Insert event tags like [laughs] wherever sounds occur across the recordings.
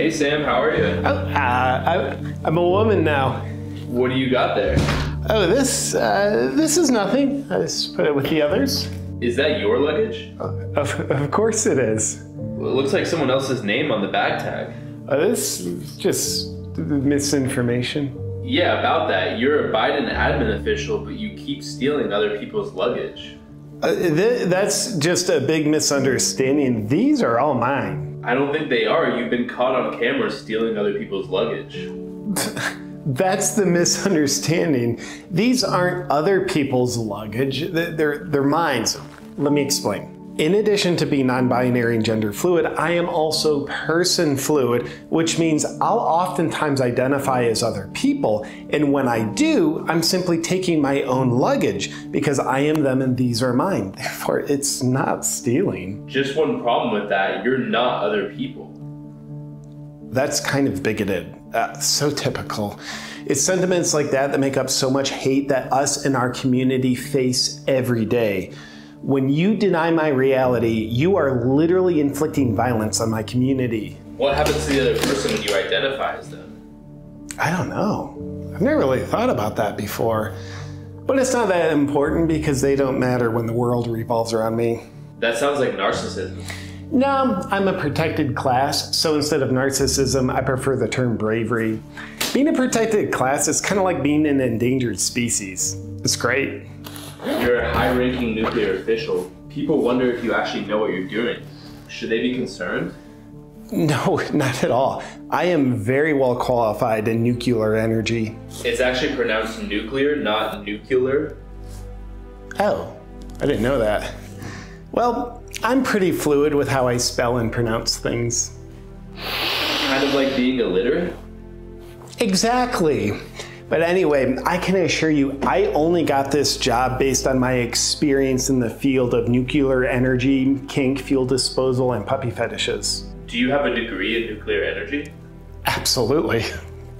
Hey Sam, how are you? Oh, uh, I, I'm a woman now. What do you got there? Oh, this uh, this is nothing. I just put it with the others. Is that your luggage? Of, of course it is. Well, it looks like someone else's name on the bag tag. Uh, this is just misinformation. Yeah, about that. You're a Biden admin official, but you keep stealing other people's luggage. Uh, th- that's just a big misunderstanding. These are all mine. I don't think they are. You've been caught on camera stealing other people's luggage. [laughs] That's the misunderstanding. These aren't other people's luggage, Th- they're, they're mine. Let me explain. In addition to being non binary and gender fluid, I am also person fluid, which means I'll oftentimes identify as other people. And when I do, I'm simply taking my own luggage because I am them and these are mine. [laughs] Therefore, it's not stealing. Just one problem with that you're not other people. That's kind of bigoted. Uh, so typical. It's sentiments like that that make up so much hate that us in our community face every day. When you deny my reality, you are literally inflicting violence on my community. What happens to the other person when you identify as them? I don't know. I've never really thought about that before. But it's not that important because they don't matter when the world revolves around me. That sounds like narcissism. No, I'm a protected class, so instead of narcissism, I prefer the term bravery. Being a protected class is kind of like being an endangered species. It's great. You're a high ranking nuclear official. People wonder if you actually know what you're doing. Should they be concerned? No, [laughs] not at all. I am very well qualified in nuclear energy. It's actually pronounced nuclear, not nuclear. Oh, I didn't know that. Well, I'm pretty fluid with how I spell and pronounce things. Kind of like being illiterate. Exactly. But anyway, I can assure you, I only got this job based on my experience in the field of nuclear energy, kink, fuel disposal, and puppy fetishes. Do you have a degree in nuclear energy? Absolutely.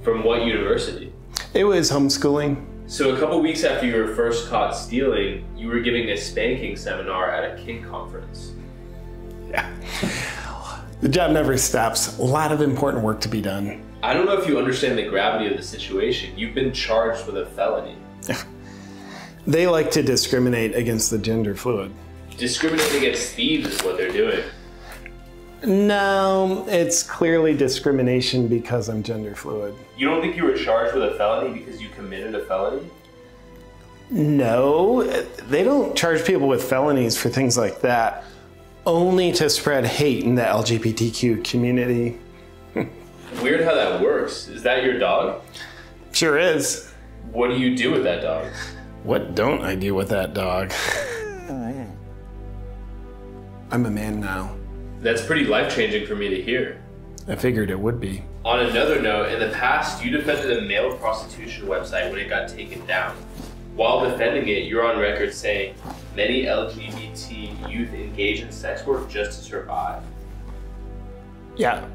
From what university? It was homeschooling. So, a couple weeks after you were first caught stealing, you were giving a spanking seminar at a kink conference. Yeah. The job never stops. A lot of important work to be done. I don't know if you understand the gravity of the situation. You've been charged with a felony. [laughs] They like to discriminate against the gender fluid. Discriminating against thieves is what they're doing. No, it's clearly discrimination because I'm gender fluid. You don't think you were charged with a felony because you committed a felony? No, they don't charge people with felonies for things like that, only to spread hate in the LGBTQ community. [laughs] Weird how that works. Is that your dog? Sure is. What do you do with that dog? What don't I do with that dog? [laughs] I'm a man now. That's pretty life changing for me to hear. I figured it would be. On another note, in the past, you defended a male prostitution website when it got taken down. While defending it, you're on record saying many LGBT youth engage in sex work just to survive. Yeah.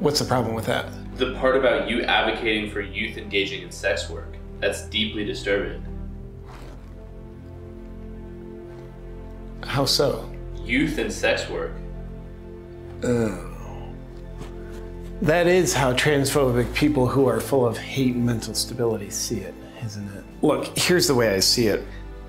What's the problem with that? The part about you advocating for youth engaging in sex work, that's deeply disturbing. How so? Youth and sex work. Oh. That is how transphobic people who are full of hate and mental stability see it, isn't it? Look, here's the way I see it.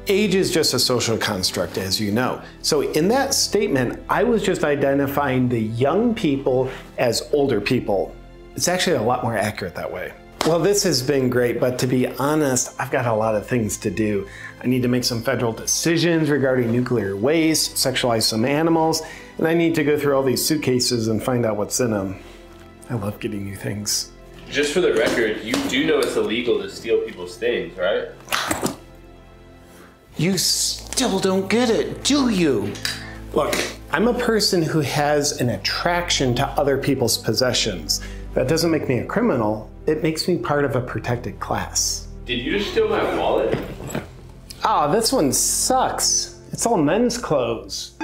Age is just a social construct, as you know. So, in that statement, I was just identifying the young people as older people. It's actually a lot more accurate that way. Well, this has been great, but to be honest, I've got a lot of things to do. I need to make some federal decisions regarding nuclear waste, sexualize some animals, and I need to go through all these suitcases and find out what's in them. I love getting new things. Just for the record, you do know it's illegal to steal people's things, right? You still don't get it, do you? Look, I'm a person who has an attraction to other people's possessions. That doesn't make me a criminal, it makes me part of a protected class. Did you steal my wallet? Ah, this one sucks. It's all men's clothes.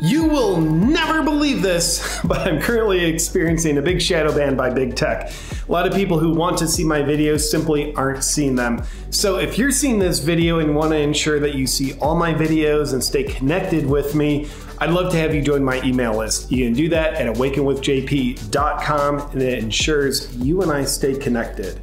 You will never believe this, [laughs] but I'm currently experiencing a big shadow ban by big tech. A lot of people who want to see my videos simply aren't seeing them. So if you're seeing this video and want to ensure that you see all my videos and stay connected with me, I'd love to have you join my email list. You can do that at awakenwithjp.com and it ensures you and I stay connected.